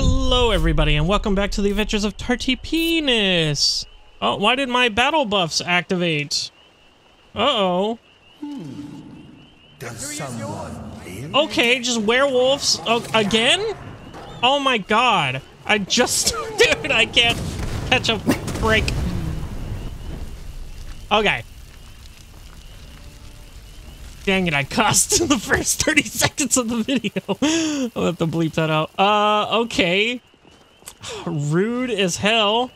Hello, everybody, and welcome back to the Adventures of Tarty Penis. Oh, why did my battle buffs activate? Uh-oh. Does someone live? Okay, just werewolves oh, again? Oh my god. I just... Dude, I can't catch a break. Okay. Dang it, I cussed in the first 30 seconds of the video. I'll have to bleep that out. Uh, okay. Rude as hell.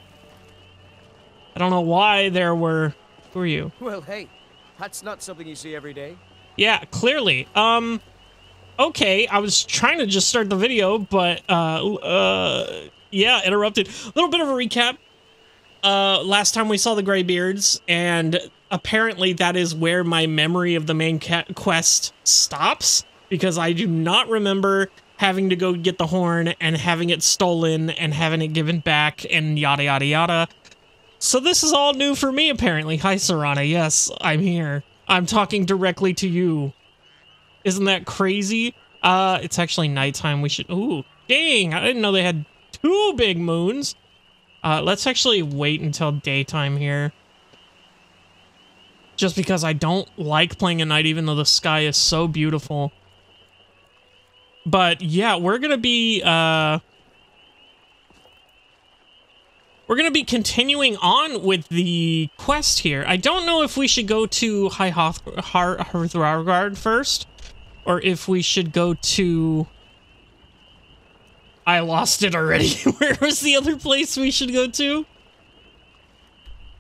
I don't know why there were... Who are you? Well, hey, that's not something you see every day. Yeah, clearly. Um, okay, I was trying to just start the video, but, uh, uh, yeah, interrupted. A little bit of a recap. Uh, last time we saw the Greybeards, and apparently that is where my memory of the main quest stops, because I do not remember having to go get the horn and having it stolen and having it given back and yada yada yada. So this is all new for me, apparently. Hi, Serana. Yes, I'm here. I'm talking directly to you. Isn't that crazy? Uh, it's actually nighttime. We should... Ooh, dang. I didn't know they had two big moons. Uh, let's actually wait until daytime here. Just because I don't like playing at night, even though the sky is so beautiful. But yeah, we're gonna be, uh... We're gonna be continuing on with the quest here. I don't know if we should go to High Hrothgar first, or if we should go to... I lost it already. Where was the other place we should go to?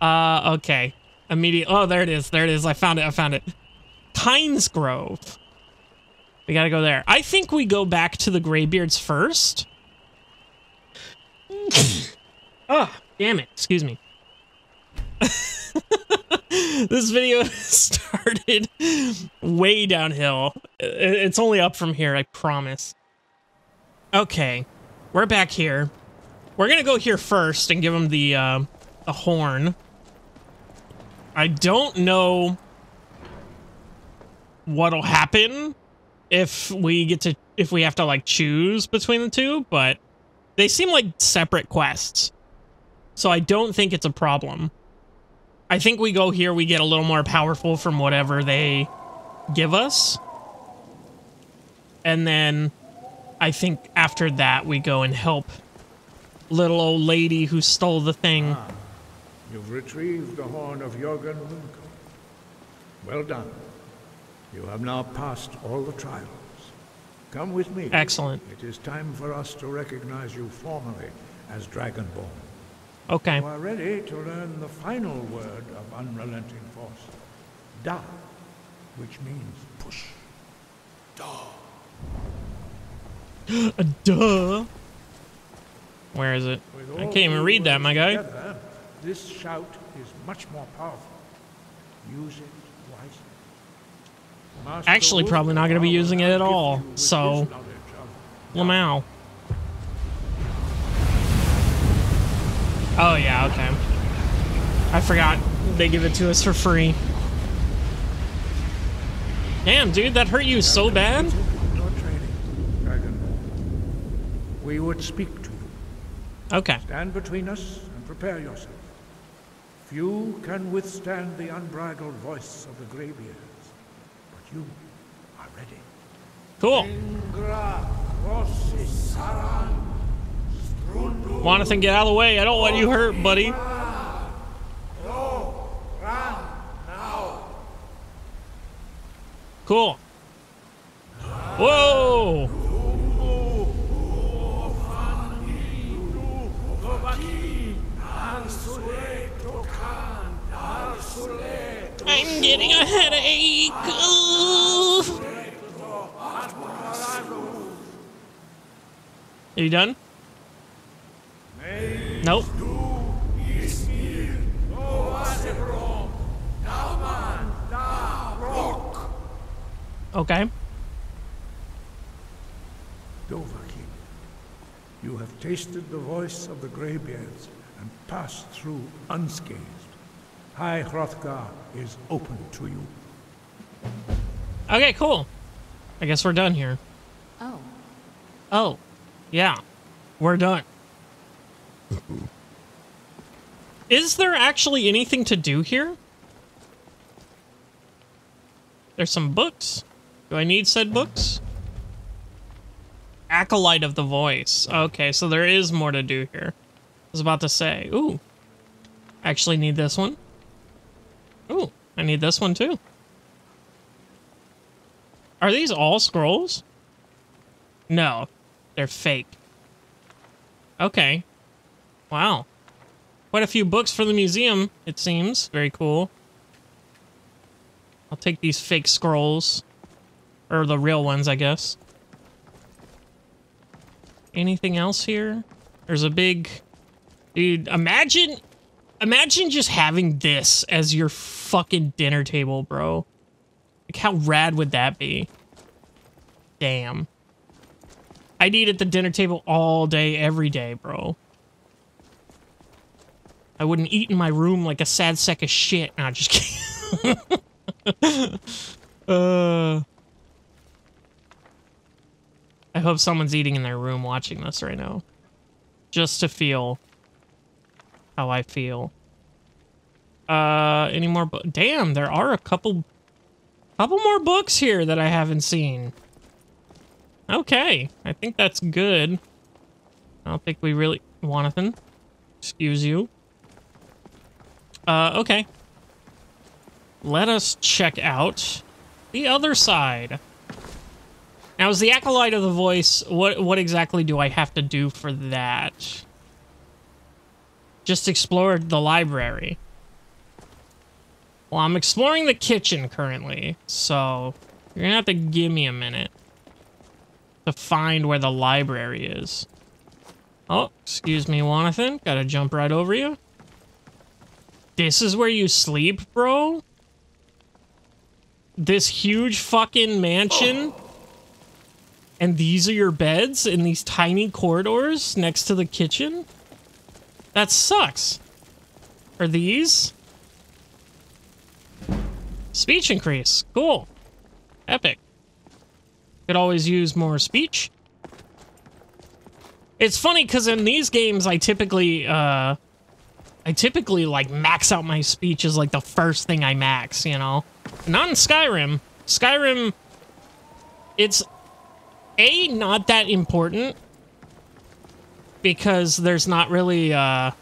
Uh, okay. Immediate. Oh, there it is. There it is. I found it. I found it. Pines Grove. We gotta go there. I think we go back to the Greybeards first. oh, damn it. Excuse me. this video started way downhill. It's only up from here, I promise. Okay, we're back here. We're gonna go here first and give him the, uh, the horn. I don't know what'll happen if we get to, if we have to, like, choose between the two, but they seem like separate quests. So I don't think it's a problem. I think we go here, we get a little more powerful from whatever they give us. And then I think after that we go and help little old lady who stole the thing. Ah. You've retrieved the horn of Jurgen Windcaller. Well done. You have now passed all the trials. Come with me. Excellent. It is time for us to recognize you formally as Dragonborn. Okay. You are ready to learn the final word of unrelenting force. Da, which means push. Da. A duh. Where is it? I can't even read that, my guy. This shout is much more powerful. Use it wisely. Actually, probably not going to be using it at all. So, Lamau. Oh yeah, okay. I forgot they give it to us for free. Damn, dude, that hurt you so bad. We would speak to you. Okay. Stand between us and prepare yourself. Few can withstand the unbridled voice of the Greybeards, but you are ready. Cool. Jonathan, get out of the way. I don't want you hurt, buddy. Cool. Whoa! I'm getting a headache. Are you done? Nope. Okay. Dovahkiin, you have tasted the voice of the Greybeards and passed through unscathed. High Hrothgar is open to you. Okay, cool. I guess we're done here. Oh. Oh. Yeah. We're done. Is there actually anything to do here? There's some books. Do I need said books? Acolyte of the Voice. Okay, so there is more to do here. I was about to say. Ooh. Actually need this one. Ooh, I need this one too. Are these all scrolls? No, they're fake. Okay. Wow. Quite a few books for the museum, it seems. Very cool. I'll take these fake scrolls. Or the real ones, I guess. Anything else here? There's a big... Dude, imagine... Imagine just having this as your fucking dinner table, bro. Like, how rad would that be? Damn. I'd eat at the dinner table all day, every day, bro. I wouldn't eat in my room like a sad sack of shit. Nah, just kidding. uh, I hope someone's eating in their room watching this right now. Just to feel how I feel. Uh, any more? Damn, there are a couple, couple more books here that I haven't seen. Okay, I think that's good. I don't think we really, Jonathan, excuse you. Uh, okay. Let us check out the other side. Now, as the acolyte of the voice, what what exactly do I have to do for that? Just explored the library. Well, I'm exploring the kitchen currently, so you're gonna have to give me a minute to find where the library is. Oh, excuse me, Jonathan. Gotta jump right over you. This is where you sleep, bro? This huge fucking mansion? And these are your beds in these tiny corridors next to the kitchen? That sucks. Are these? Speech increase. Cool. Epic. Could always use more speech. It's funny because in these games, I typically, uh, I typically like max out my speech as like the first thing I max, you know? Not in Skyrim. Skyrim, it's A, not that important because there's not really, uh,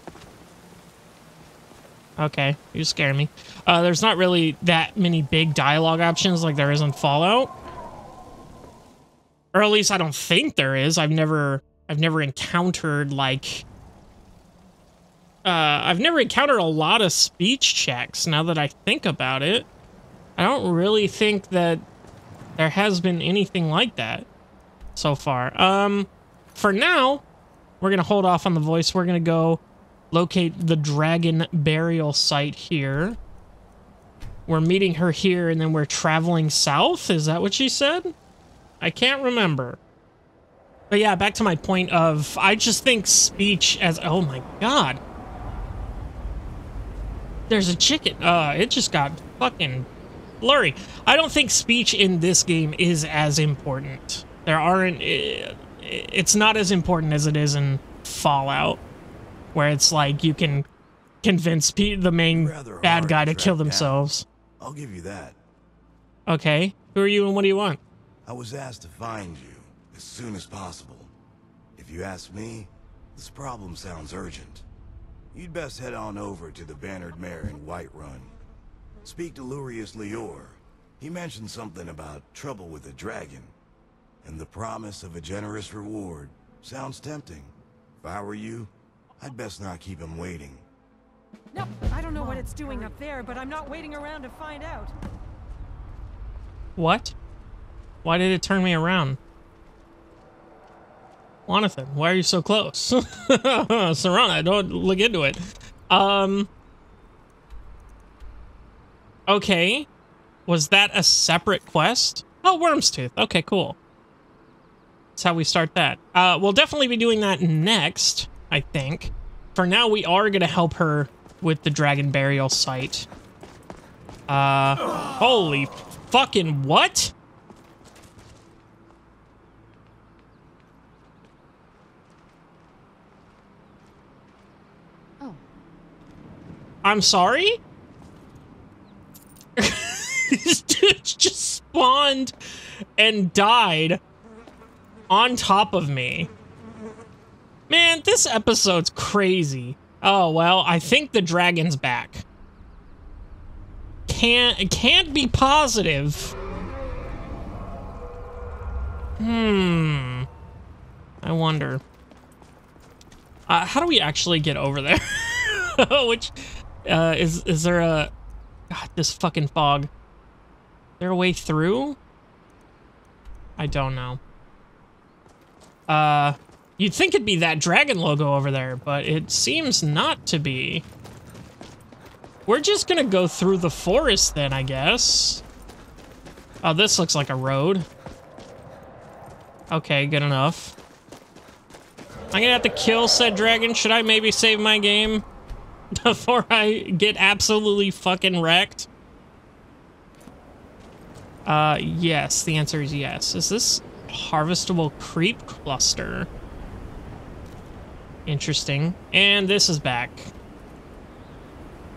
okay, you scare me. Uh, there's not really that many big dialogue options like there is in Fallout. Or at least I don't think there is. I've never, I've never encountered like, uh, I've never encountered a lot of speech checks now that I think about it. I don't really think that there has been anything like that so far. Um, for now, we're going to hold off on the voice. We're going to go locate the dragon burial site here. We're meeting her here and then we're traveling south. Is that what she said? I can't remember. But yeah, back to my point of, I just think speech as, oh my god. There's a chicken. Uh, it just got fucking blurry. I don't think speech in this game is as important. There aren't, eh, it's not as important as it is in Fallout, where it's like you can convince P the main Rather bad guy to kill track down. themselves. I'll give you that. Okay, who are you and what do you want? I was asked to find you as soon as possible. If you ask me, this problem sounds urgent. You'd best head on over to the Bannered Mare in Whiterun. Speak to Lurius Lior. He mentioned something about trouble with a dragon. And the promise of a generous reward. Sounds tempting. If I were you, I'd best not keep him waiting. No, I don't know what it's doing up there, but I'm not waiting around to find out. What? Why did it turn me around? Jonathan, why are you so close? Serana, don't look into it. Um. Okay. Was that a separate quest? Oh, Wyrmstooth. Okay, cool. That's how we start that. Uh, we'll definitely be doing that next, I think. For now, we are going to help her with the dragon burial site. Uh, holy fucking what? Oh. I'm sorry? this dude just spawned and died on top of me. Man, this episode's crazy. Oh, well, I think the dragon's back. Can't, can't be positive. Hmm. I wonder. Uh, how do we actually get over there? Which, uh, is, is there a... God, this fucking fog. Is there a way through? I don't know. Uh, you'd think it'd be that dragon logo over there, but it seems not to be. We're just gonna go through the forest then, I guess. Oh, this looks like a road. Okay, good enough. I'm gonna have to kill said dragon. Should I maybe save my game before I get absolutely fucking wrecked? Uh, yes. The answer is yes. Is this harvestable creep cluster? Interesting. And this is back.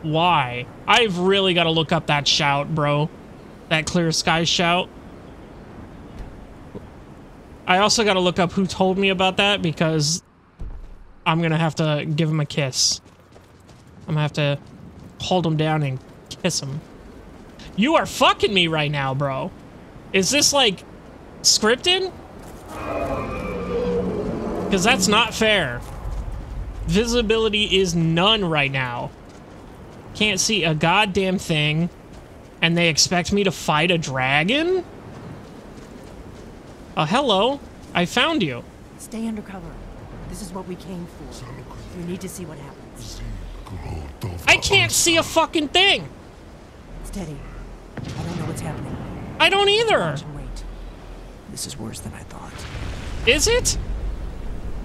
Why? I've really got to look up that shout, bro. That clear sky shout. I also got to look up who told me about that because I'm going to have to give him a kiss. I'm going to have to hold him down and kiss him. You are fucking me right now, bro. Is this like scripted? Because that's not fair. Visibility is none right now. Can't see a goddamn thing. And they expect me to fight a dragon? Oh, hello. I found you. Stay undercover. This is what we came for. We need to see what happens. I can't see a fucking thing. Steady. I don't know what's happening. I don't either. Watch and wait. This is worse than I thought. Is it?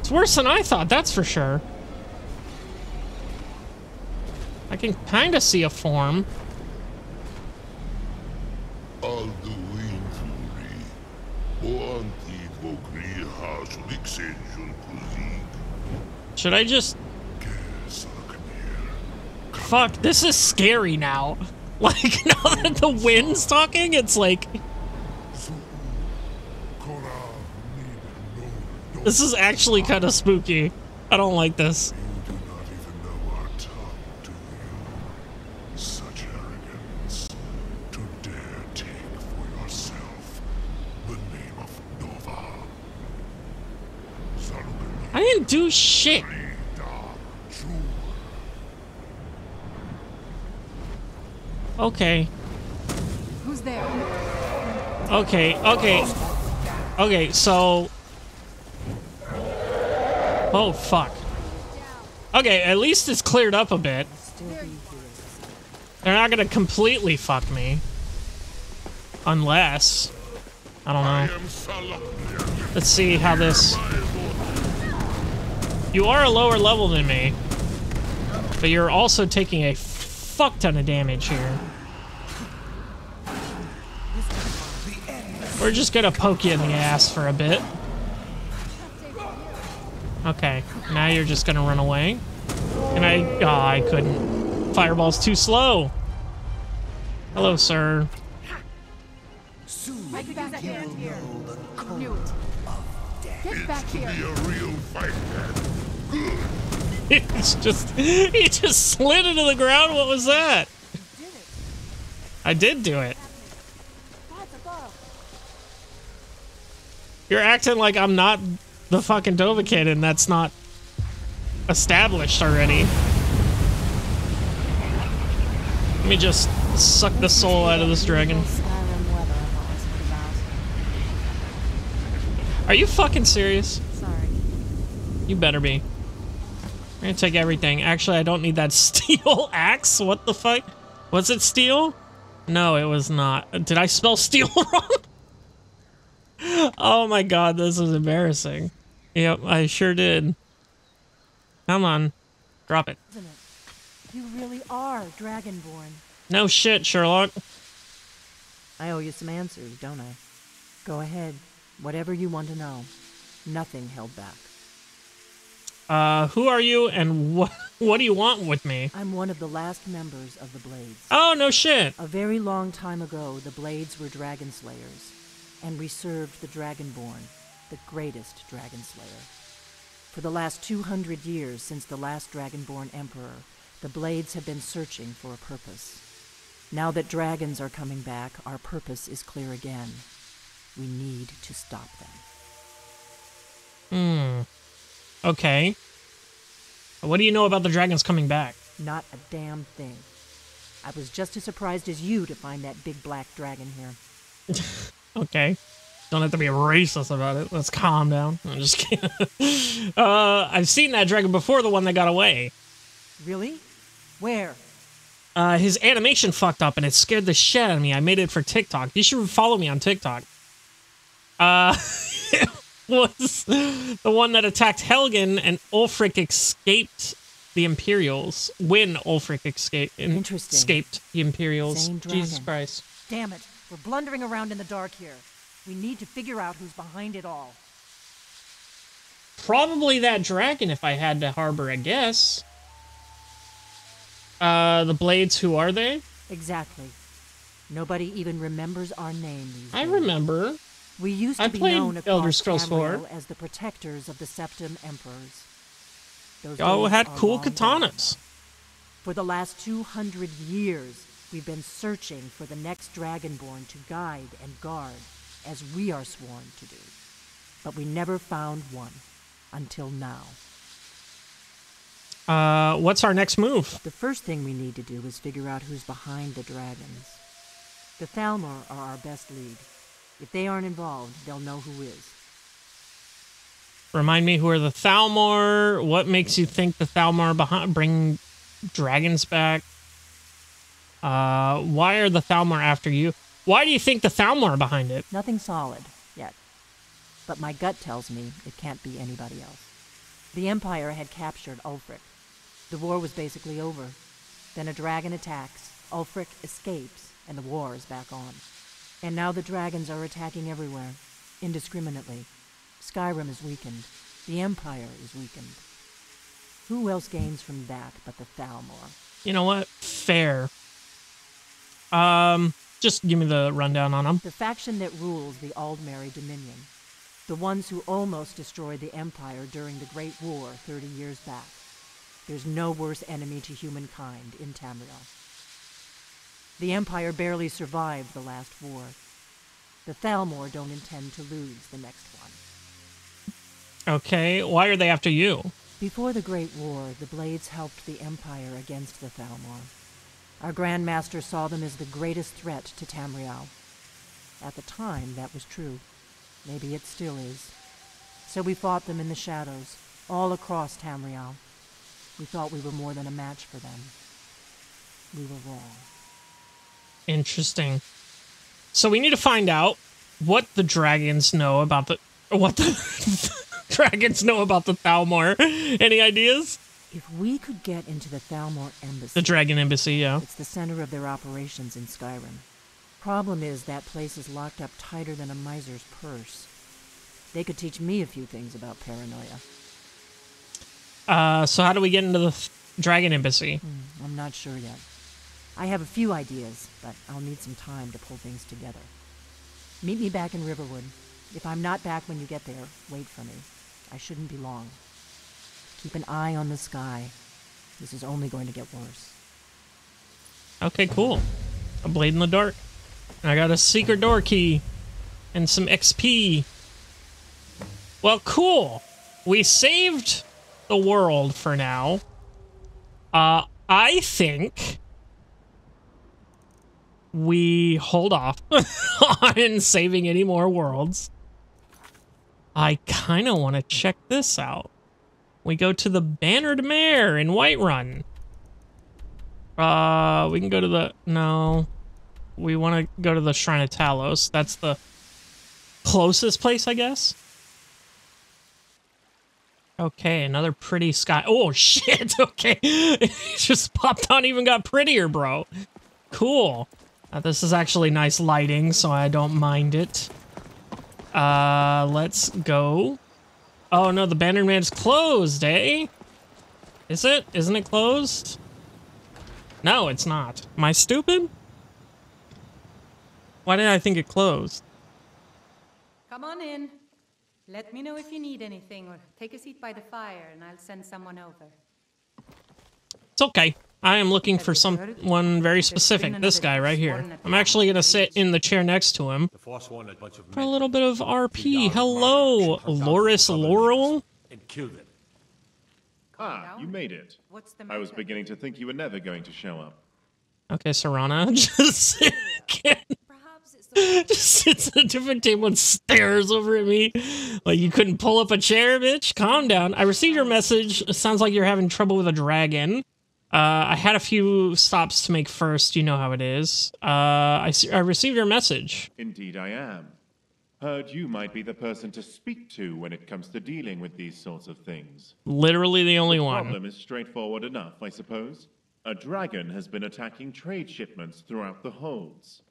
It's worse than I thought, that's for sure. I can kind of see a form. Alduinturi, o antigo grihas lixenjun kuzig, Should I just... Fuck, this is scary now. Like, now that the wind's talking, it's like... This is actually kind of spooky. I don't like this. You do not even know our tongue, do you? Such arrogance. To dare take for yourself the name of Dovah. Zarubin I didn't do shit. Okay. Who's there? Okay, okay. Okay, so... Oh, fuck. Okay, at least it's cleared up a bit. They're not gonna completely fuck me. Unless... I don't know. Let's see how this... You are a lower level than me. But you're also taking a fuck ton of damage here. We're just gonna poke you in the ass for a bit. Okay, now you're just gonna run away. And I... Oh, I couldn't. Fireball's too slow. Hello, sir. I could use a hand here. Knew it. Get back Be here. a real fight man. It's just... He just slid into the ground. What was that? I did do it. You're acting like I'm not the fucking Dovahkiin and that's not established already. Let me just suck the soul out of this dragon. Skyrim weather I've always heard about. Are you fucking serious? Sorry. You better be. I'm gonna take everything. Actually, I don't need that steel axe. What the fuck? Was it steel? No, it was not. Did I spell steel wrong? oh my god, this is embarrassing. Yep, I sure did. Come on. Drop it. Isn't it? You really are Dragonborn. No shit, Sherlock. I owe you some answers, don't I? Go ahead. Whatever you want to know. Nothing held back. Uh, who are you and what what do you want with me? I'm one of the last members of the Blades. Oh, no shit. A very long time ago, the Blades were dragon slayers, and we served the Dragonborn, the greatest dragon slayer. For the last 200 years since the last Dragonborn Emperor, the Blades have been searching for a purpose. Now that dragons are coming back, our purpose is clear again. We need to stop them. Hmm. Okay. What do you know about the dragons coming back? Not a damn thing. I was just as surprised as you to find that big black dragon here. Okay. Don't have to be racist about it. Let's calm down. I'm just kidding. uh, I've seen that dragon before, the one that got away. Really? Where? Uh, his animation fucked up and it scared the shit out of me. I made it for TikTok. You should follow me on TikTok. Uh, it was the one that attacked Helgen and Ulfric escaped the Imperials. When Ulfric escaped, escaped the Imperials. Jesus. Christ. Damn it. We're blundering around in the dark here. We need to figure out who's behind it all. Probably that dragon if I had to harbor a guess. Uh, the Blades, who are they? Exactly. Nobody even remembers our name these I days. remember. We used to I be played known Elder Scrolls 4. As the protectors of the Septim Emperors. Those Y'all had cool katanas. For the last 200 years, we've been searching for the next Dragonborn to guide and guard, as we are sworn to do. But we never found one, until now. Uh, what's our next move? The first thing we need to do is figure out who's behind the dragons. The Thalmor are our best lead. If they aren't involved, they'll know who is. Remind me who are the Thalmor? What makes you think the Thalmor behind bring dragons back? Uh, why are the Thalmor after you? Why do you think the Thalmor are behind it? Nothing solid, yet. But my gut tells me it can't be anybody else. The Empire had captured Ulfric. The war was basically over. Then a dragon attacks, Ulfric escapes, and the war is back on. And now the dragons are attacking everywhere, indiscriminately. Skyrim is weakened. The Empire is weakened. Who else gains from that but the Thalmor? You know what? Fair. Um, just give me the rundown on them. The faction that rules the Aldmeri Dominion. The ones who almost destroyed the Empire during the Great War 30 years back. There's no worse enemy to humankind in Tamriel. The Empire barely survived the last war. The Thalmor don't intend to lose the next one. Okay, why are they after you? Before the Great War, the Blades helped the Empire against the Thalmor. Our Grand Master saw them as the greatest threat to Tamriel. At the time, that was true. Maybe it still is. So we fought them in the shadows, all across Tamriel. We thought we were more than a match for them. We were wrong. Interesting. So we need to find out what the dragons know about the what the dragons know about the Thalmor. Any ideas? If we could get into the Thalmor Embassy, The Dragon Embassy, yeah. it's the center of their operations in Skyrim. Problem is, that place is locked up tighter than a miser's purse. They could teach me a few things about paranoia. Uh, so how do we get into the th- Dragon Embassy? Hmm, I'm not sure yet. I have a few ideas, but I'll need some time to pull things together. Meet me back in Riverwood. If I'm not back when you get there, wait for me. I shouldn't be long. Keep an eye on the sky. This is only going to get worse. Okay, cool. A blade in the dark. I got a secret door key and some XP. Well, cool. We saved the world for now. Uh, I think we hold off on saving any more worlds. I kind of want to check this out. We go to the Bannered Mare in Whiterun. Uh, we can go to the no. We want to go to the Shrine of Talos. That's the closest place, I guess. Okay, another pretty sky. Oh shit! Okay, it just popped on. Even got prettier, bro. Cool. Uh, this is actually nice lighting, so I don't mind it. Uh, let's go. Oh no, the Bannered Mare's closed, eh? Is it? Isn't it closed? No, it's not. Am I stupid? Why did I think it closed? Come on in. Let me know if you need anything, or take a seat by the fire, and I'll send someone over. It's okay. I am looking for someone very specific. This guy right here. I'm actually gonna sit in the chair next to him The Force wanted a for a little bit of RP. Hello, Loris Laurel. and kill Ah, you made it. I was beginning to think you were never going to show up. Okay, Serana just again, Perhaps it's the just sits at a different table and stares over at me like you couldn't pull up a chair, bitch. Calm down. I received your message. It sounds like you're having trouble with a dragon. Uh, I had a few stops to make first. You know how it is. Uh, I, I received your message. Indeed, I am. Heard you might be the person to speak to when it comes to dealing with these sorts of things. Literally the only one. The Problem is straightforward enough, I suppose. A dragon has been attacking trade shipments throughout the holds.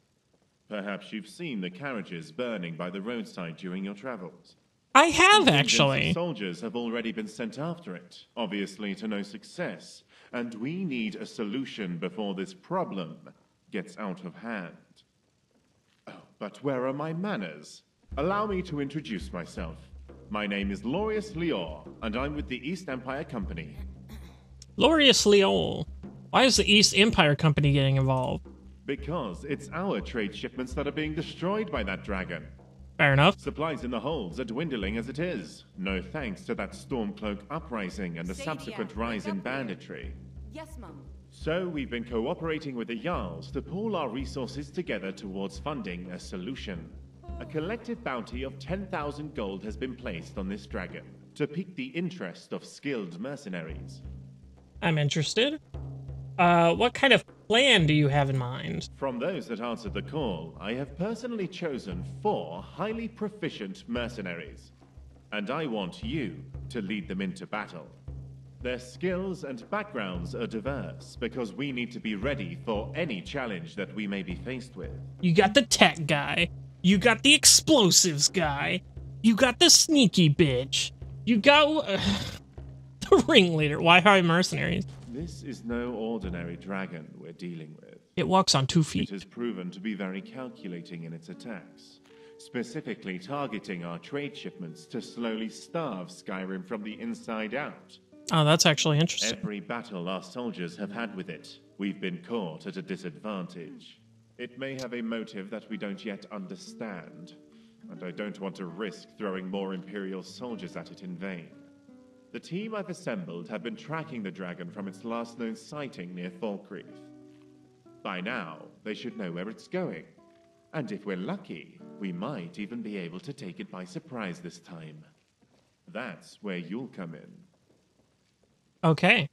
Perhaps you've seen the carriages burning by the roadside during your travels. I have actually. Soldiers have already been sent after it, obviously to no success, and we need a solution before this problem gets out of hand. Oh, but where are my manners? Allow me to introduce myself. My name is Lurius Lior, and I'm with the East Empire Company. Lorius Leol. Why is the East Empire Company getting involved? Because it's our trade shipments that are being destroyed by that dragon. Fair enough. Supplies in the holds are dwindling as it is. No thanks to that Stormcloak uprising and the Sadia, subsequent rise in banditry. Yes, Mum. So we've been cooperating with the Jarls to pool our resources together towards funding a solution. A collective bounty of 10,000 gold has been placed on this dragon to pique the interest of skilled mercenaries. I'm interested. Uh, what kind of plan do you have in mind? From those that answered the call, I have personally chosen four highly proficient mercenaries. And I want you to lead them into battle. Their skills and backgrounds are diverse because we need to be ready for any challenge that we may be faced with. You got the tech guy. You got the explosives guy. You got the sneaky bitch. You got uh, the ringleader. Why hire mercenaries? This is no ordinary dragon we're dealing with. It walks on two feet. It has proven to be very calculating in its attacks, specifically targeting our trade shipments to slowly starve Skyrim from the inside out. Oh, that's actually interesting. Every battle our soldiers have had with it, we've been caught at a disadvantage. It may have a motive that we don't yet understand, and I don't want to risk throwing more Imperial soldiers at it in vain. The team I've assembled have been tracking the dragon from its last known sighting near Falkreath. By now, they should know where it's going. And if we're lucky, we might even be able to take it by surprise this time. That's where you'll come in. Okay.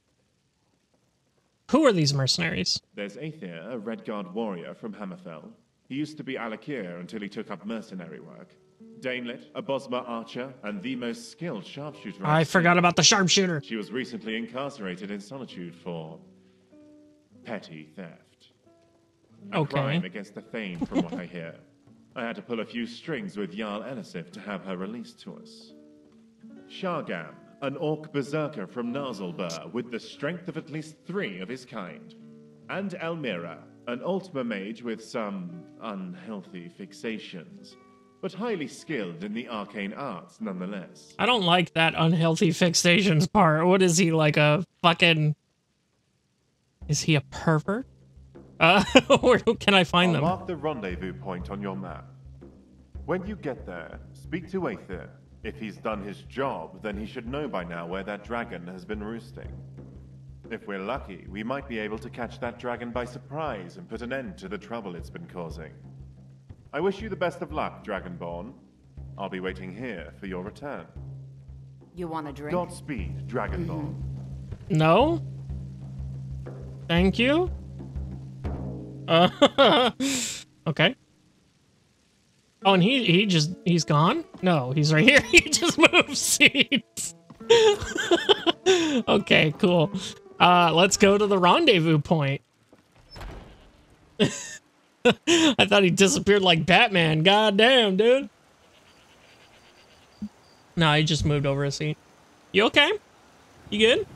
Who are these mercenaries? There's Aether, a Redguard warrior from Hammerfell. He used to be Alik'r until he took up mercenary work. Danelit, a Bosmer archer, and the most skilled sharpshooter. I forgot about the sharpshooter. She was recently incarcerated in solitude for petty theft. A Okay. crime against the Thane, from what I hear. I had to pull a few strings with Jarl Elisif to have her released to us. Shargam, an orc berserker from Narzulbur with the strength of at least three of his kind. And Elmira, an Altmer mage with some unhealthy fixations, but highly skilled in the arcane arts nonetheless. I don't like that unhealthy fixations part. What is he like a fucking? Is he a pervert? Uh, where can I find I'll them? mark the rendezvous point on your map. When you get there, speak to Aether. If he's done his job, then he should know by now where that dragon has been roosting. If we're lucky, we might be able to catch that dragon by surprise and put an end to the trouble it's been causing. I wish you the best of luck, Dragonborn. I'll be waiting here for your return. You want a drink? Godspeed, Dragonborn. No. Thank you. Uh, okay. Oh, and he he just he's gone. No, he's right here. He just moved seats. okay, cool. Uh, let's go to the rendezvous point. I thought he disappeared like Batman. God damn, dude. No, he just moved over a seat. You okay? You good?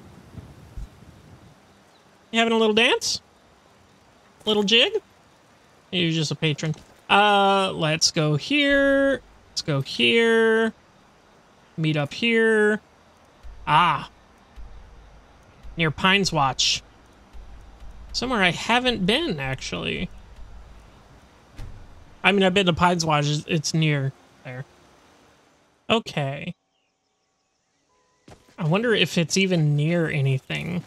You having a little dance? Little jig? You're just a patron. Uh, let's go here. Let's go here. Meet up here. Ah. Near Pines Watch. Somewhere I haven't been, actually. I mean, I've been to Pines. It's- It's near there. Okay. I wonder if it's even near anything.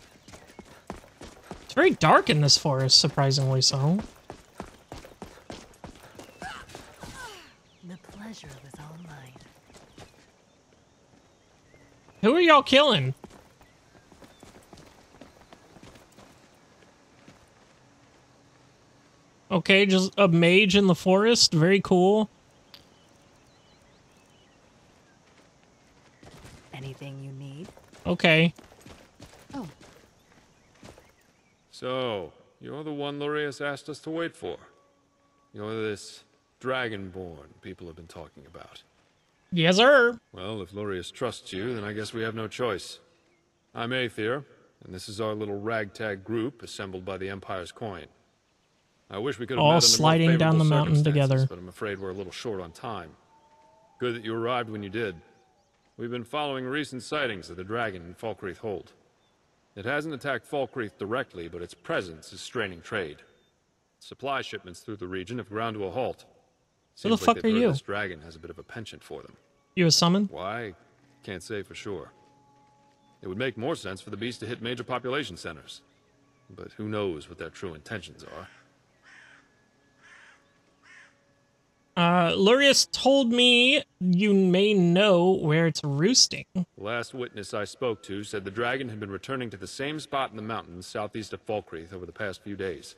It's very dark in this forest, surprisingly so. The pleasure was all mine. Who are y'all killing? Okay, just a mage in the forest. Very cool. Anything you need? Okay. Oh. So, you're the one Lurius asked us to wait for. You're this Dragonborn people have been talking about. Yes, sir. Well, if Lurius trusts you, then I guess we have no choice. I'm Aether, and this is our little ragtag group assembled by the Empire's coin. I wish we could have All met sliding down the mountain together. But I'm afraid we're a little short on time. Good that you arrived when you did. We've been following recent sightings of the dragon in Falkreath Hold. It hasn't attacked Falkreath directly, but its presence is straining trade. Supply shipments through the region have ground to a halt. Who the Seems like fuck are you? This dragon has a bit of a penchant for them. You a summon? Why? Can't say for sure. It would make more sense for the beast to hit major population centers. But who knows what their true intentions are. Uh, Lurius told me you may know where it's roosting. The last witness I spoke to said the dragon had been returning to the same spot in the mountains southeast of Falkreath over the past few days.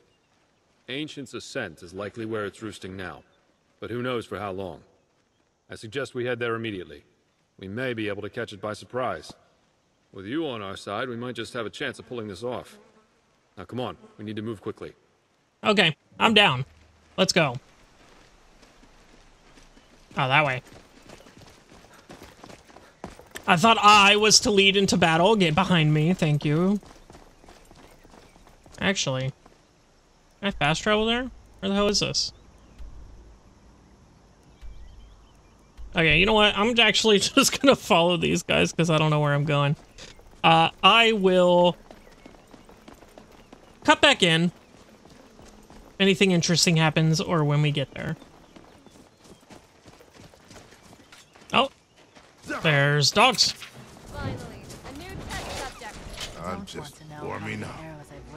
Ancient's Ascent is likely where it's roosting now, but who knows for how long. I suggest we head there immediately. We may be able to catch it by surprise. With you on our side, we might just have a chance of pulling this off. Now come on, we need to move quickly. Okay, I'm down. Let's go. Oh, that way. I thought I was to lead into battle. Get behind me, thank you. Actually, can I fast travel there? Where the hell is this? Okay, you know what? I'm actually just gonna follow these guys because I don't know where I'm going. Uh, I will cut back in. If anything interesting happens or when we get there. Oh, there's dogs. Finally, a new test subject. I'm just to know how warming up.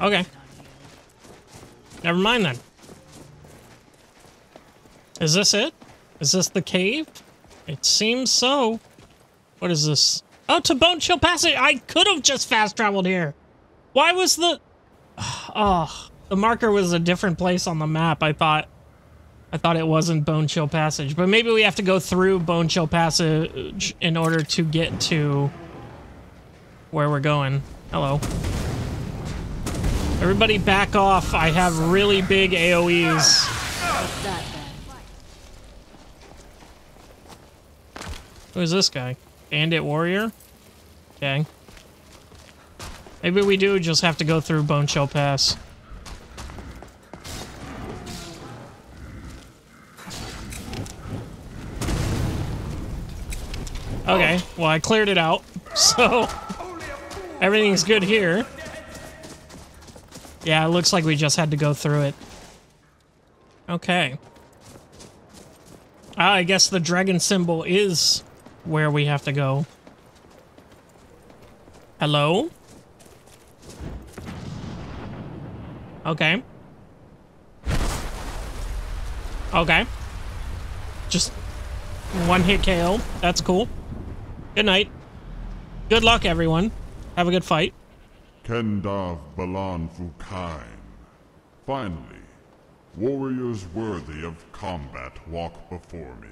Okay. wasted on you. Never mind then. Is this it? Is this the cave? It seems so. What is this? Oh, to Bonechill Passage. I could have just fast traveled here. Why was the? Oh, the marker was a different place on the map. I thought. I thought it wasn't Bonechill Passage, but maybe we have to go through Bonechill Passage in order to get to where we're going. Hello. Everybody back off. I have really big AoEs. Then? Who's this guy? Bandit Warrior? Okay. Maybe we do just have to go through Bonechill Pass. Okay, well I cleared it out, so everything's good here. Yeah, it looks like we just had to go through it. Okay. Ah, I guess the dragon symbol is where we have to go. Hello? Okay. Okay. Just one hit KO. That's cool. Good night. Good luck, everyone. Have a good fight. Kendav Balan Fukain. Finally, warriors worthy of combat walk before me.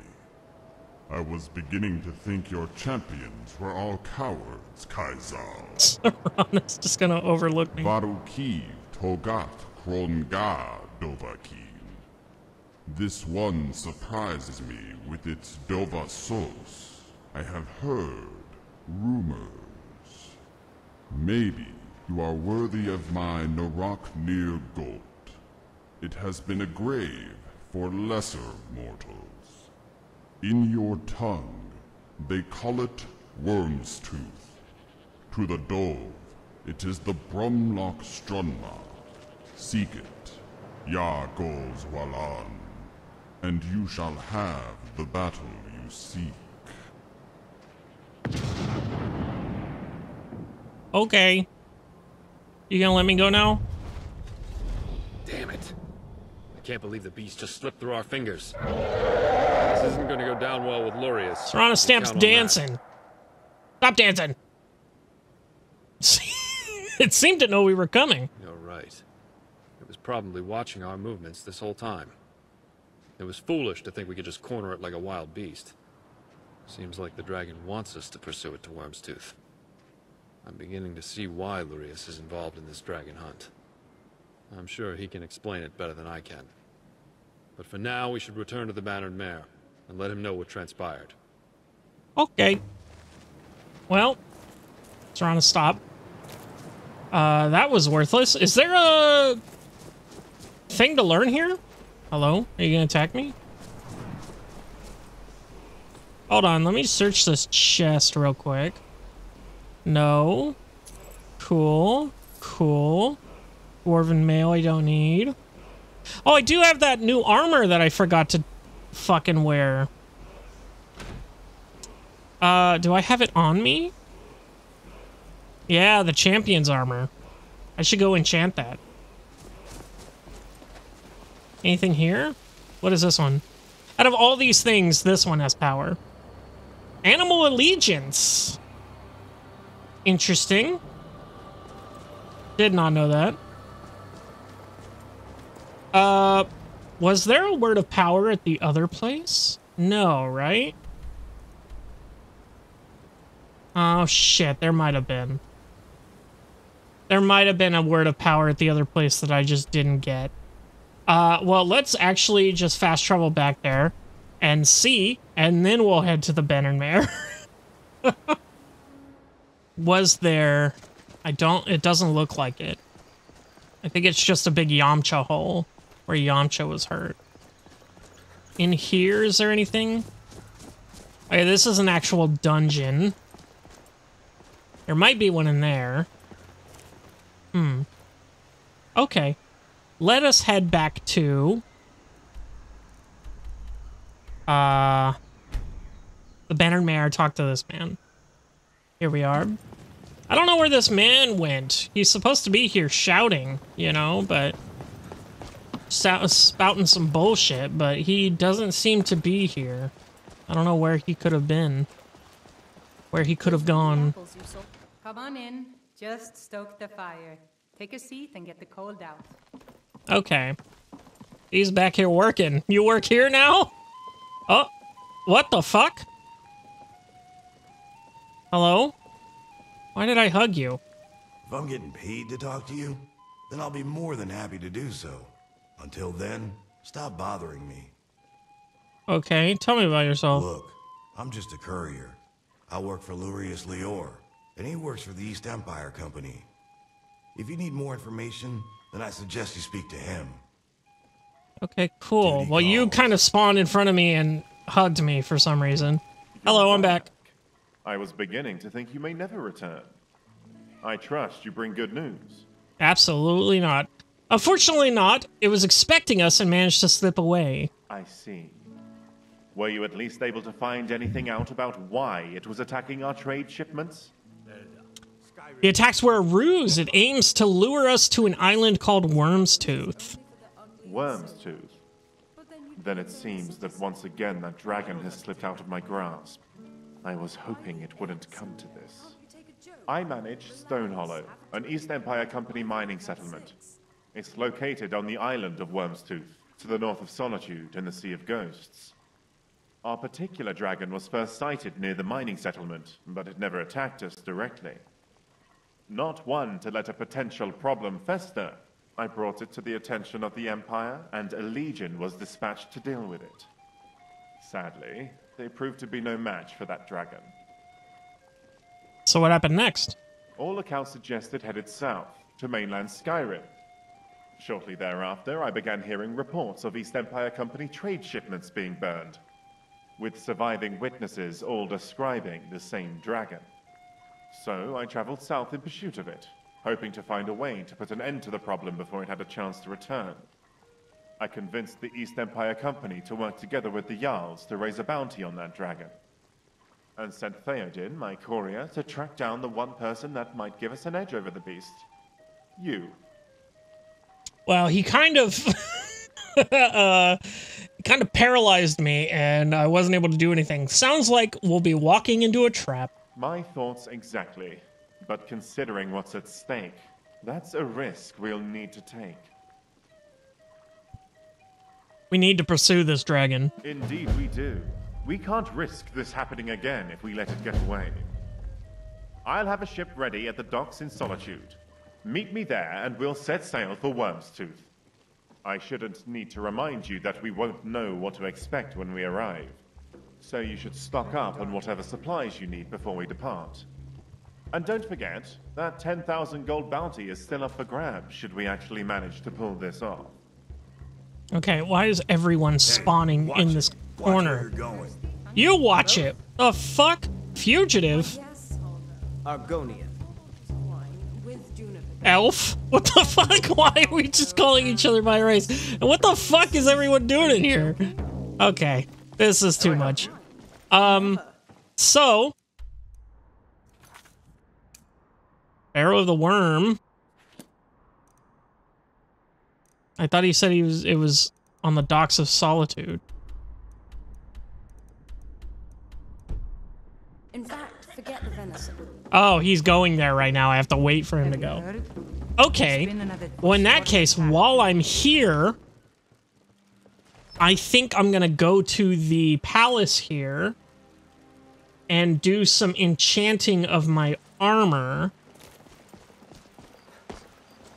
I was beginning to think your champions were all cowards, Kaizal. Ron's just gonna overlook me. Varukiv Togat Kronga Dovahkiin. This one surprises me with its Dova Sos. I have heard rumors. Maybe You are worthy of my Narok near Gold. It has been a grave for lesser mortals. In your tongue, they call it Wyrmstooth. To the Dove, it is the Brumlock Strunma. Seek it, Ya Gols Walan, and you shall have the battle you seek. Okay. You gonna let me go now? Damn it. I can't believe the beast just slipped through our fingers. This isn't gonna go down well with Lurius. Serana Stamp's Count on that. dancing. Stop dancing. it seemed to know we were coming. You're right. It was probably watching our movements this whole time. It was foolish to think we could just corner it like a wild beast. Seems like the dragon wants us to pursue it to Wyrmstooth. I'm beginning to see why Lurius is involved in this dragon hunt. I'm sure he can explain it better than I can. But for now, we should return to the Bannered Mare and let him know what transpired. Okay. Well, Serana, stop. Uh, that was worthless. Is there a thing to learn here? Hello? Are you gonna attack me? Hold on, let me search this chest real quick. No. Cool. Cool. Dwarven mail I don't need. Oh, I do have that new armor that I forgot to fucking wear. Uh, do I have it on me? Yeah, the champion's armor. I should go enchant that. Anything here? What is this one? Out of all these things, this one has power. Animal allegiance. Interesting. Did not know that. Uh, was there a word of power at the other place? No, right? Oh shit, there might have been. There might have been a word of power at the other place that I just didn't get. Uh, well, let's actually just fast travel back there and see, and then we'll head to the Banner Mare. Was there... I don't... It doesn't look like it. I think it's just a big Yamcha hole where Yamcha was hurt. In here, is there anything? Okay, this is an actual dungeon. There might be one in there. Hmm. Okay. Let us head back to... Uh... The Bannered Mare talk to this man. Here we are. I don't know where this man went. He's supposed to be here shouting, you know, but... Spouting some bullshit, but he doesn't seem to be here. I don't know where he could have been. Where he could have gone. Come on in. Just stoke the fire. Take a seat and get the cold out. Okay. He's back here working. You work here now? Oh, what the fuck? Hello? Why did I hug you? If I'm getting paid to talk to you, then I'll be more than happy to do so. Until then, stop bothering me. Okay, tell me about yourself. Look, I'm just a courier. I work for Lurius Lior, and he works for the East Empire Company. If you need more information, then I suggest you speak to him. Okay, cool. Well, you kind of spawned in front of me and hugged me for some reason. Hello, I'm back. I was beginning to think you may never return. I trust you bring good news. Absolutely not. Unfortunately not. It was expecting us and managed to slip away. I see. Were you at least able to find anything out about why it was attacking our trade shipments? The attacks were a ruse. It aims to lure us to an island called Wyrmstooth. Worm's tooth. Then it seems that once again that dragon has slipped out of my grasp. I was hoping it wouldn't come to this. I manage Stone Hollow, an East Empire Company mining settlement. It's located on the island of Wyrmstooth, to the north of Solitude in the Sea of Ghosts. Our particular dragon was first sighted near the mining settlement, but it never attacked us directly. Not one to let a potential problem fester, I brought it to the attention of the Empire, and a legion was dispatched to deal with it. Sadly, they proved to be no match for that dragon. So what happened next? All accounts suggested headed south, to mainland Skyrim. Shortly thereafter, I began hearing reports of East Empire Company trade shipments being burned, with surviving witnesses all describing the same dragon. So I traveled south in pursuit of it, hoping to find a way to put an end to the problem before it had a chance to return. I convinced the East Empire Company to work together with the Jarls to raise a bounty on that dragon. And sent Theoden, my courier, to track down the one person that might give us an edge over the beast. You. Well, he kind of uh kind of paralyzed me and I wasn't able to do anything. Sounds like we'll be walking into a trap. My thoughts exactly. But considering what's at stake, that's a risk we'll need to take. We need to pursue this dragon. Indeed, we do. We can't risk this happening again if we let it get away. I'll have a ship ready at the docks in Solitude. Meet me there and we'll set sail for Wyrmstooth. I shouldn't need to remind you that we won't know what to expect when we arrive. So you should stock up on whatever supplies you need before we depart. And don't forget, that 10,000 gold bounty is still up for grabs should we actually manage to pull this off. Okay, why is everyone spawning watch in this Watch where corner? you're going. You watch it. The fuck? Fugitive? Argonian. Elf? What the fuck? Why are we just calling each other by race? And what the fuck is everyone doing in here? Okay, this is too much. Um, so... Arrow of the Worm. I thought he said he was it was on the docks of solitude. In fact, forget the venison. Oh, he's going there right now. I have to wait for him to go. Okay. Well, in that case, while I'm here, I think I'm gonna go to the palace here and do some enchanting of my armor.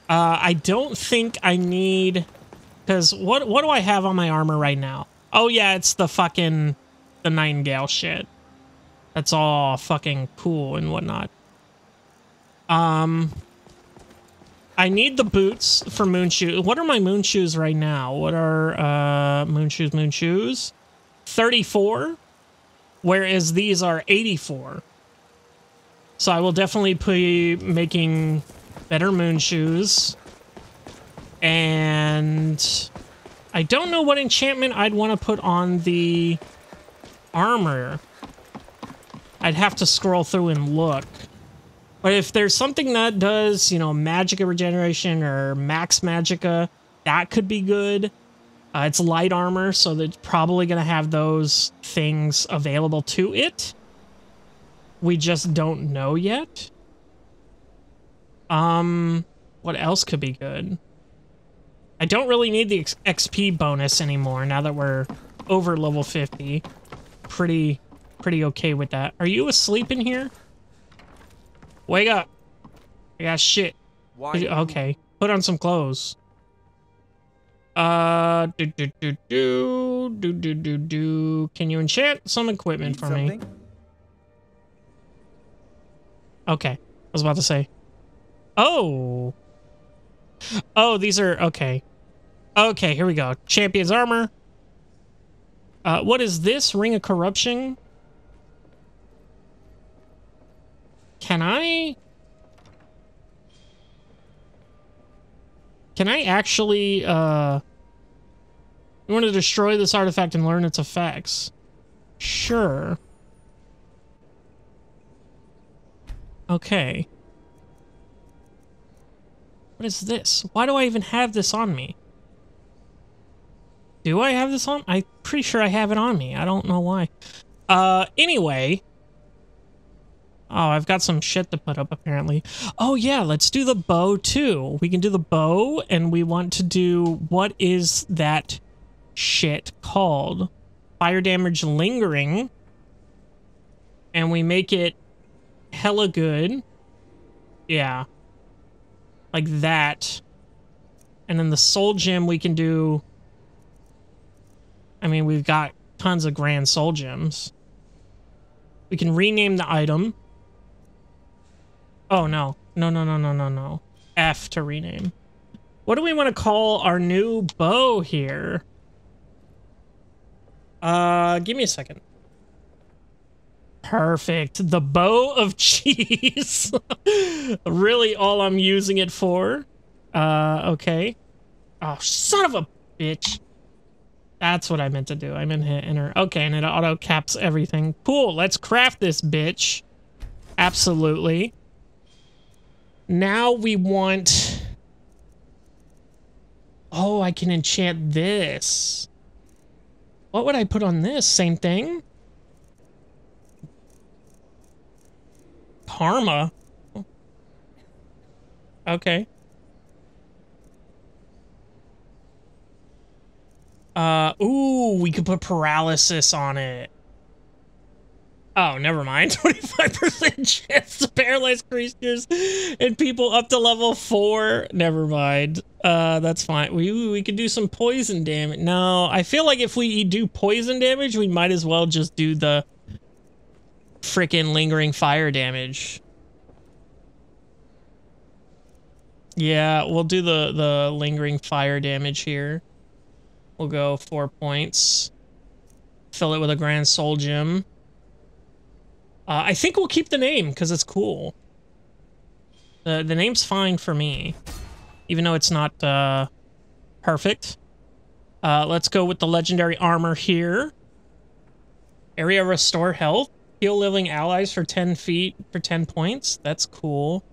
Uh, I don't think I need, because what what do I have on my armor right now? Oh yeah, it's the fucking the Nightingale shit. That's all fucking cool and whatnot. Um, I need the boots for moon shoes. What are my moon shoes right now? What are uh moon shoes? Moon shoes, thirty-four, whereas these are eighty-four. So I will definitely be making better moon shoes. And I don't know what enchantment I'd want to put on the armor. I'd have to scroll through and look. But if there's something that does, you know, magica regeneration or max magica, that could be good. Uh, it's light armor, so it's probably going to have those things available to it. We just don't know yet. Um, what else could be good? I don't really need the X- XP bonus anymore now that we're over level 50. Pretty, pretty okay with that. Are you asleep in here? Wake up. I got shit. Why? Okay. Put on some clothes. Uh, do, do, do, do, do, do, do, do. Can you enchant some equipment Need for me? Okay. I was about to say. Oh. Oh, these are okay. Okay, here we go. Champion's armor. Uh, what is this? Ring of corruption. Can I? Can I actually? Uh, you want to destroy this artifact and learn its effects? Sure. Okay. What is this? Why do I even have this on me? Do I have this on? I'm pretty sure I have it on me. I don't know why. Uh, anyway. Oh, I've got some shit to put up apparently. Oh yeah, let's do the bow too. We can do the bow and we want to do, what is that shit called? Fire damage lingering. And we make it hella good. Yeah. Like that. And then the soul gem we can do... I mean, we've got tons of grand soul gems. We can rename the item. Oh, no. No, no, no, no, no, no. F to rename. What do we want to call our new bow here? Uh, give me a second. Perfect. The bow of cheese. really all I'm using it for. Uh, okay. Oh, son of a bitch. That's what I meant to do. I meant to hit enter. Okay, and it auto caps everything. Cool. Let's craft this bitch. Absolutely. Now we want... Oh, I can enchant this. What would I put on this? Same thing? Karma? Okay. Uh, ooh, we could put paralysis on it. Oh, never mind. 25% chance to paralyze creatures and people up to level 4. Never mind. Uh, that's fine. We, we could do some poison damage. No, I feel like if we do poison damage, we might as well just do the freaking lingering fire damage. Yeah, we'll do the, the lingering fire damage here. We'll go four points. Fill it with a grand soul gem. Uh, I think we'll keep the name because it's cool. The the name's fine for me, even though it's not uh, perfect. Uh, let's go with the legendary armor here. Area restore health. Heal living allies for 10 feet for 10 points. That's cool.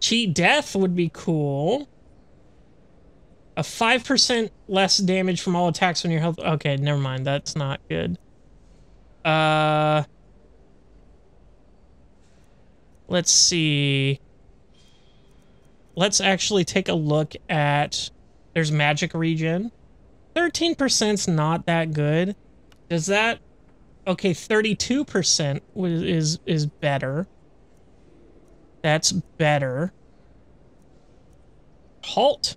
Cheat death would be cool. A 5% less damage from all attacks when your health... Okay, never mind. That's not good. Uh... Let's see. Let's actually take a look at... There's magic regen. 13%'s not that good. Does that... Okay, 32% is, is better. That's better. Halt.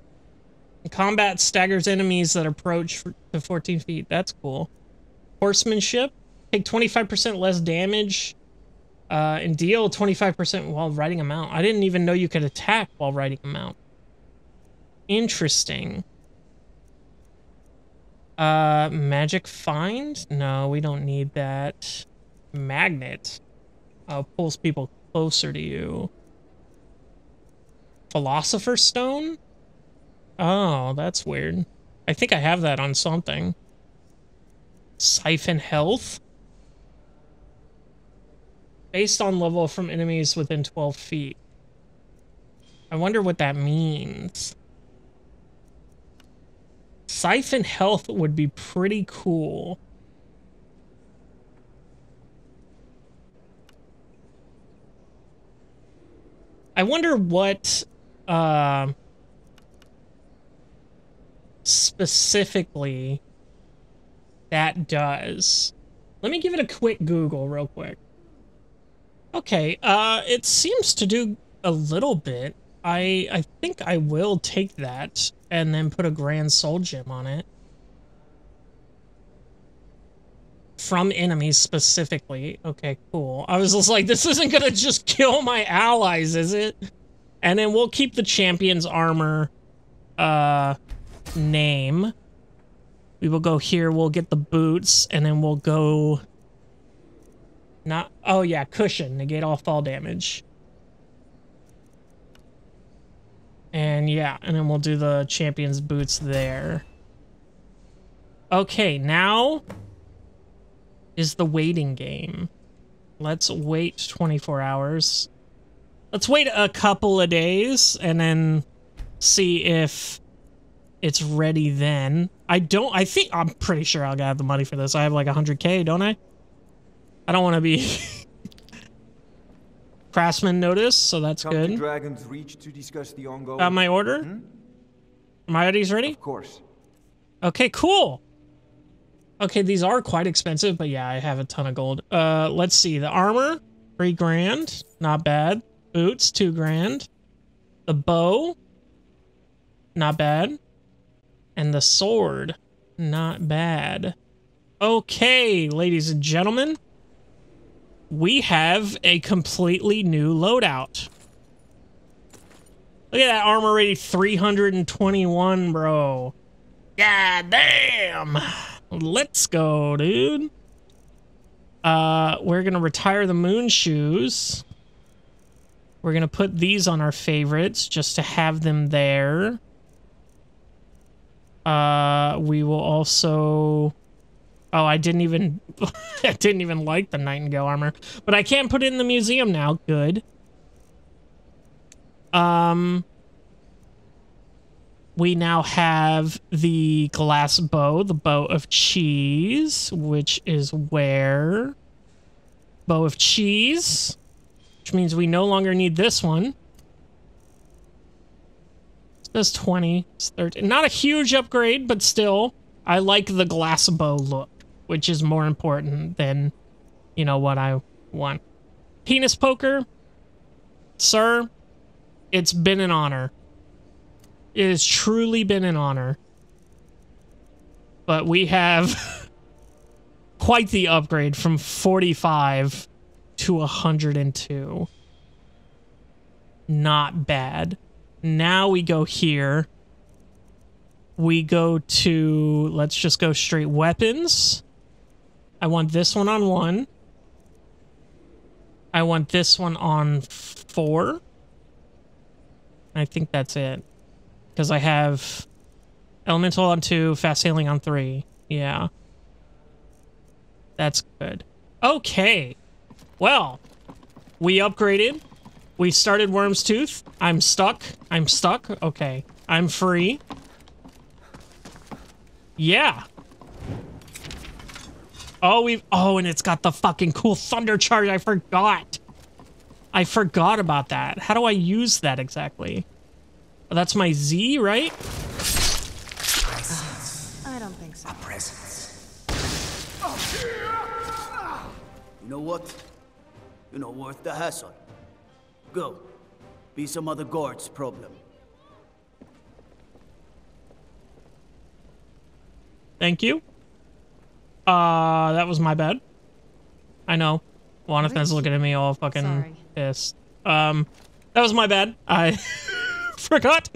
Combat staggers enemies that approach to 14 feet. That's cool. Horsemanship. Take 25% less damage uh, and deal 25% while riding a mount. I didn't even know you could attack while riding a mount. Interesting. Uh, magic find? No, we don't need that. Magnet. Uh, pulls people closer to you. Philosopher's Stone? Oh, that's weird. I think I have that on something. Siphon Health? Based on level from enemies within 12 feet. I wonder what that means. Siphon Health would be pretty cool. I wonder what uh, specifically that does. Let me give it a quick Google real quick. Okay, uh, it seems to do a little bit. I I think I will take that and then put a Grand Soul Gem on it. From enemies specifically. Okay, cool. I was just like, this isn't gonna just kill my allies, is it? And then we'll keep the champion's armor uh, name. We will go here, we'll get the boots, and then we'll go... Not... Oh yeah, cushion, negate all fall damage. And yeah, and then we'll do the champion's boots there. Okay, now is the waiting game. Let's wait 24 hours. Let's wait a couple of days and then see if it's ready then. I don't, I think, I'm pretty sure I'll have the money for this. I have like 100k, don't I? I don't want to be craftsman notice, so that's Come good. Dragonsreach to discuss the ongoing. Got my order? Hmm? My ID's ready? Of course. Okay, cool. Okay, these are quite expensive, but yeah, I have a ton of gold. Uh, let's see. The armor, three grand. Not bad. Boots, two grand. The bow, not bad. And the sword, not bad. Okay, ladies and gentlemen. We have a completely new loadout. Look at that armor rating 321, bro. God damn. Let's go, dude. Uh, we're gonna retire the moon shoes. We're gonna put these on our favorites just to have them there. Uh, we will also. Oh, I didn't even. I didn't even like the Nightingale armor, but I can't put it in the museum now. Good. Um. We now have the glass bow, the bow of cheese, which is where bow of cheese, which means we no longer need this one. Does 20. It's 13. Not a huge upgrade, but still, I like the glass bow look, which is more important than, you know, what I want. Penis poker, sir, it's been an honor. It has truly been an honor. But we have quite the upgrade from 45 to 102. Not bad. Now we go here. We go to, let's just go straight weapons. I want this one on one. I want this one on four. I think that's it. Because I have elemental on two, fast sailing on three. Yeah. That's good. Okay. Well, we upgraded. We started Wyrmstooth. I'm stuck. I'm stuck. Okay. I'm free. Yeah. Oh, we've... Oh, and it's got the fucking cool thunder charge. I forgot. I forgot about that. How do I use that exactly? Oh, that's my Z, right? I don't think so. A presence. You know what? You're not worth the hassle. Go. Be some other guard's problem. Thank you. Uh, that was my bad. I know. Wanathan's looking at me all fucking Sorry. pissed. Um, that was my bad. I forgot.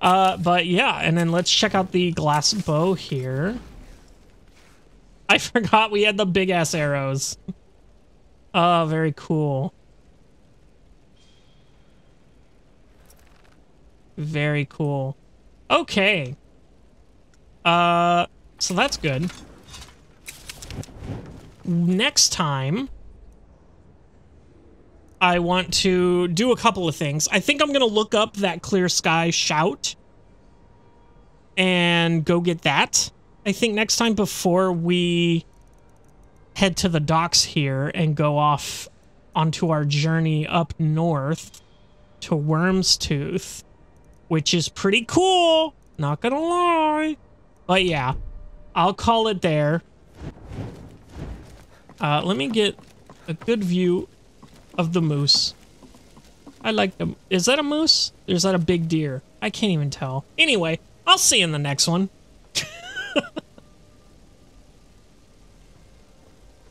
Uh, but yeah, and then let's check out the glass bow here. I forgot we had the big ass arrows. Oh, very cool. Very cool. Okay. Uh, so that's good. Next time, I want to do a couple of things. I think I'm going to look up that Clear Sky shout and go get that. I think next time before we head to the docks here and go off onto our journey up north to Wyrmstooth, which is pretty cool. Not gonna lie. But yeah, I'll call it there. Uh, let me get a good view of the moose. I like them. Is that a moose? Or is that a big deer? I can't even tell. Anyway, I'll see you in the next one.